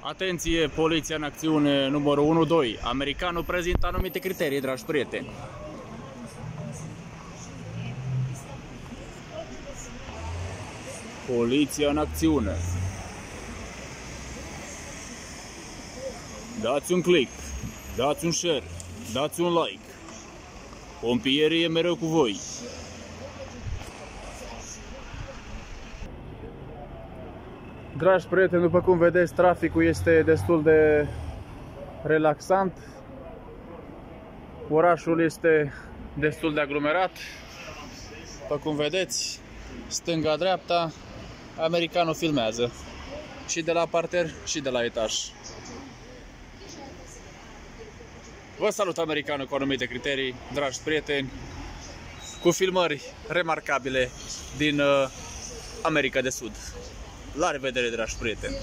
Atenție, poliția în acțiune numărul 1-2. Americanul prezintă anumite criterii, dragi prieteni. Poliția în acțiune. Dați un click, dați un share, dați un like. Pompierii e mereu cu voi. Dragi prieteni, după cum vedeți, traficul este destul de relaxant. Orașul este destul de aglomerat. După cum vedeți, stânga-dreapta, americanul filmează. Și de la parter și de la etaj. Vă salut americanul cu anumite criterii, dragi prieteni, cu filmări remarcabile din uh, America de Sud. La revedere, dragi prieteni!